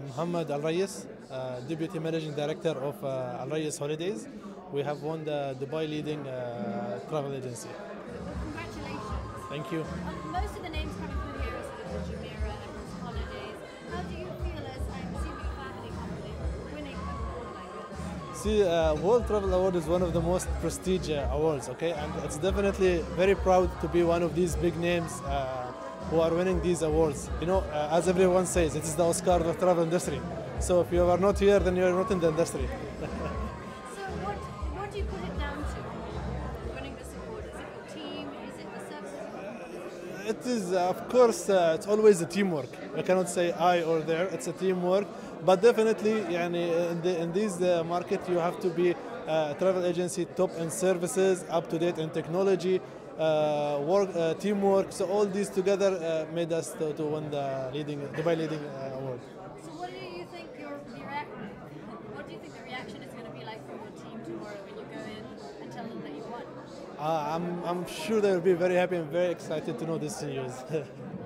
Mohamed Al Rais, uh, Deputy Managing Director of uh, Al Rais Holidays. We have won the Dubai leading uh, travel agency. Congratulations. Thank you. Um, most of the names coming through here is are sort of the Jumeirah, Emirates Holidays. How do you feel as, I'm assuming, family company winning an award like this? See, uh, World Travel Award is one of the most prestigious awards, okay? And it's definitely very proud to be one of these big names uh, who are winning these awards. You know, uh, as everyone says, it is the Oscar of the travel industry. So if you are not here, then you are not in the industry. So what, what do you put it down to, winning this award? Is it your team? Is it the services? It is, uh, of course, uh, it's always a teamwork. I cannot say I or there. It's a teamwork, but definitely, يعني, in, the, in this uh, market, you have to be uh, travel agency top in services, up to date in technology, uh, work, uh, teamwork. So all these together uh, made us to, to win the leading Dubai leading uh, award. So what do you think your, the reac- what do you think the reaction is going to be like from your team tomorrow when you go in and tell them that you won? Uh, I'm, I'm sure they will be very happy and very excited to know this news.